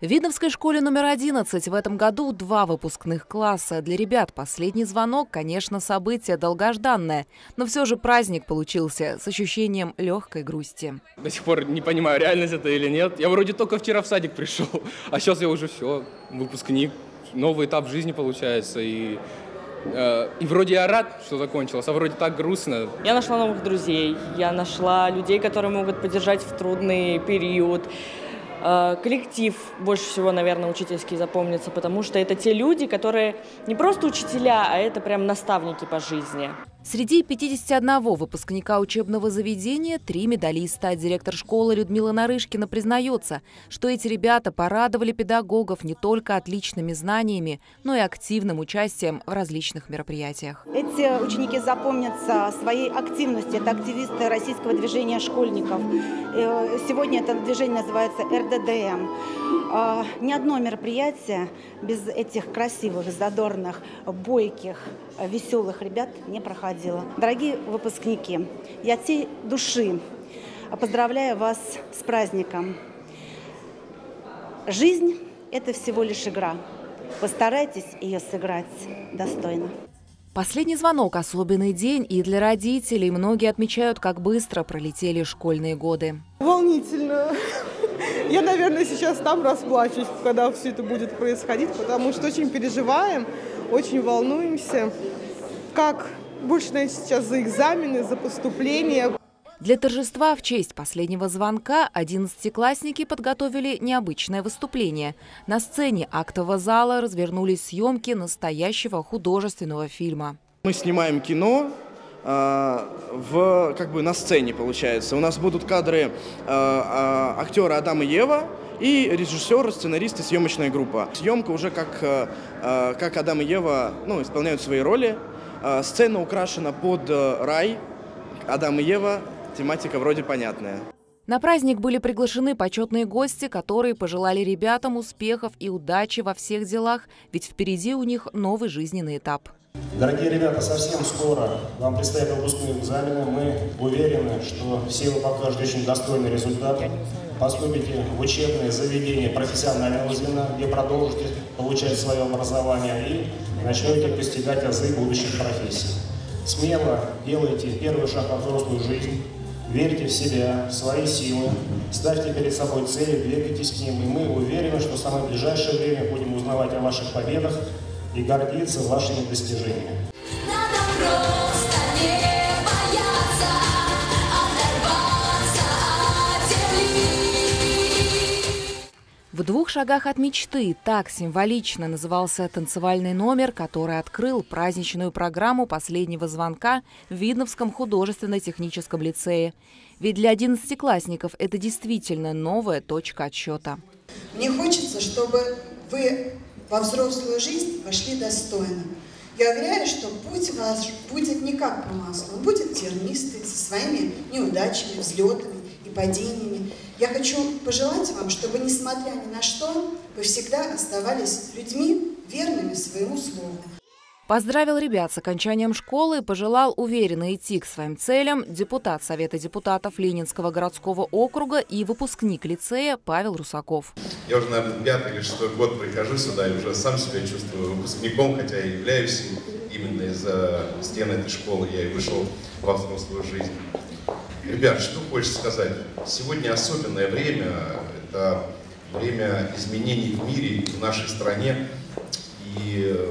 В Видновской школе номер 11 в этом году два выпускных класса. Для ребят последний звонок, конечно, событие долгожданное, но все же праздник получился с ощущением легкой грусти. До сих пор не понимаю, реальность это или нет. Я вроде только вчера в садик пришел, а сейчас я уже все, выпускник, новый этап жизни получается. И э, и вроде я рад, что закончилось, а вроде так грустно. Я нашла новых друзей, я нашла людей, которые могут поддержать в трудный период. Э, коллектив больше всего, наверное, учительский запомнится, потому что это те люди, которые не просто учителя, а это прям наставники по жизни. Среди 51 выпускника учебного заведения три медалиста. Директор школы Людмила Нарышкина признается, что эти ребята порадовали педагогов не только отличными знаниями, но и активным участием в различных мероприятиях. Эти ученики запомнятся своей активностью. Это активисты российского движения школьников. Э, сегодня это движение называется РДДМ. А, ни одно мероприятие без этих красивых, задорных, бойких, веселых ребят не проходило. Дорогие выпускники, я от всей души поздравляю вас с праздником. Жизнь – это всего лишь игра. Постарайтесь ее сыграть достойно. Последний звонок – особенный день, и для родителей многие отмечают, как быстро пролетели школьные годы. Волнительно. Я, наверное, сейчас там расплачусь, когда все это будет происходить, потому что очень переживаем, очень волнуемся. Как больше, наверное, сейчас за экзамены, за поступление. Для торжества в честь последнего звонка одиннадцатиклассники подготовили необычное выступление. На сцене актового зала развернулись съемки настоящего художественного фильма. Мы снимаем кино, а, в, как бы на сцене, получается. У нас будут кадры а, актера Адам и Ева и режиссер, сценарист и съемочная группа. Съемка уже как, как Адам и Ева ну, исполняют свои роли. Сцена украшена под рай. Адам и Ева, тематика вроде понятная. На праздник были приглашены почетные гости, которые пожелали ребятам успехов и удачи во всех делах, ведь впереди у них новый жизненный этап. Дорогие ребята, совсем скоро вам предстоят выпускные экзамены. Мы уверены, что все вы покажете очень достойный результат. Поступите в учебные заведения профессионального звена, где продолжите получать свое образование и начнете постигать азы будущих профессий. Смело делайте первый шаг во взрослую жизнь, верьте в себя, в свои силы, ставьте перед собой цели, двигайтесь к ним, и мы уверены, что в самое ближайшее время будем узнавать о ваших победах, и гордиться вашими достижениями. В двух шагах от мечты так символично назывался танцевальный номер, который открыл праздничную программу последнего звонка в Видновском художественно-техническом лицее. Ведь для одиннадцатиклассников это действительно новая точка отсчета. Мне хочется, чтобы вы во взрослую жизнь вошли достойно. Я уверяю, что путь ваш будет не как по маслу, он будет тернистый, со своими неудачами, взлетами и падениями. Я хочу пожелать вам, чтобы, несмотря ни на что, вы всегда оставались людьми, верными своему слову. Поздравил ребят с окончанием школы и пожелал уверенно идти к своим целям депутат Совета депутатов Ленинского городского округа и выпускник лицея Павел Русаков. Я уже, наверное, пятый или шестой год прихожу сюда и уже сам себя чувствую выпускником, хотя и являюсь им. Именно из-за стен этой школы я и вышел во взрослую жизнь. Ребят, что хочется сказать? Сегодня особенное время. Это время изменений в мире и в нашей стране. И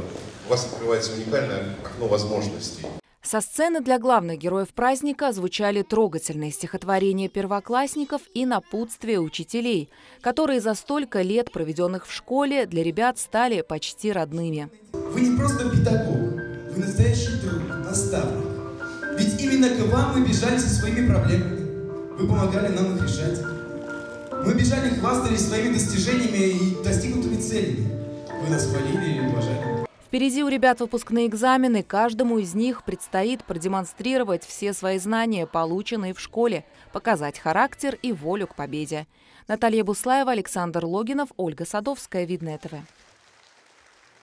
у вас открывается уникальное окно возможностей. Со сцены для главных героев праздника звучали трогательные стихотворения первоклассников и напутствия учителей, которые за столько лет, проведенных в школе, для ребят стали почти родными. Вы не просто педагог, вы настоящий друг, наставник. Ведь именно к вам мы бежали со своими проблемами. Вы помогали нам их решать. Мы бежали, хвастались своими достижениями и достигнутыми целями. Вы нас хвалили и уважали. Впереди у ребят выпускные экзамены. Каждому из них предстоит продемонстрировать все свои знания, полученные в школе, показать характер и волю к победе. Наталья Буслаева, Александр Логинов, Ольга Садовская, Видное ТВ.